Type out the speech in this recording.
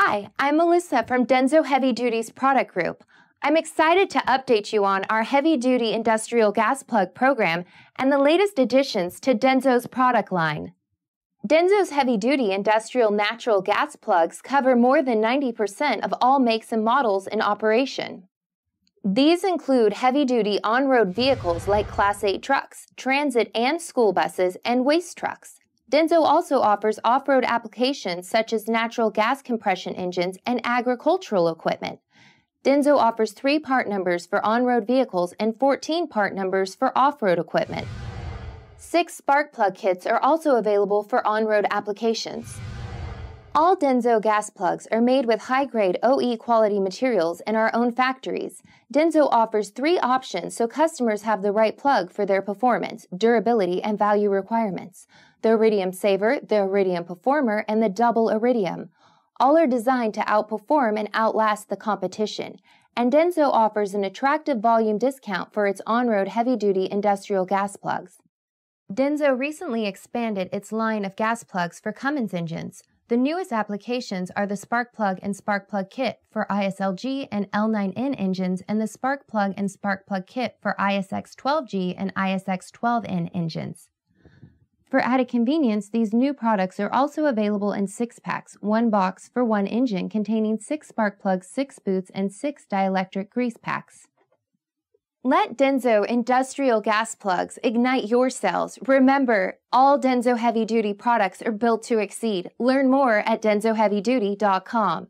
Hi, I'm Melissa from Denso Heavy Duty's product group. I'm excited to update you on our heavy duty industrial gas plug program and the latest additions to Denso's product line. Denso's heavy duty industrial natural gas plugs cover more than 90% of all makes and models in operation. These include heavy duty on road vehicles like Class 8 trucks, transit and school buses, and waste trucks. Denso also offers off road applications such as natural gas compression engines and agricultural equipment. Denso offers three part numbers for on road vehicles and 14 part numbers for off road equipment. Six spark plug kits are also available for on road applications. All Denso gas plugs are made with high grade OE quality materials in our own factories. Denso offers three options so customers have the right plug for their performance, durability, and value requirements the Iridium Saver, the Iridium Performer, and the Double Iridium. All are designed to outperform and outlast the competition, and Denso offers an attractive volume discount for its on road heavy duty industrial gas plugs. Denso recently expanded its line of gas plugs for Cummins engines. The newest applications are the Spark Plug and Spark Plug Kit for ISLG and L9N engines and the Spark Plug and Spark Plug Kit for ISX12G and ISX12N engines. For added convenience, these new products are also available in six packs, one box for one engine containing six spark plugs, six boots, and six dielectric grease packs. Let Denso industrial gas plugs ignite your cells. Remember, all Denso heavy duty products are built to exceed. Learn more at densoheavyduty.com.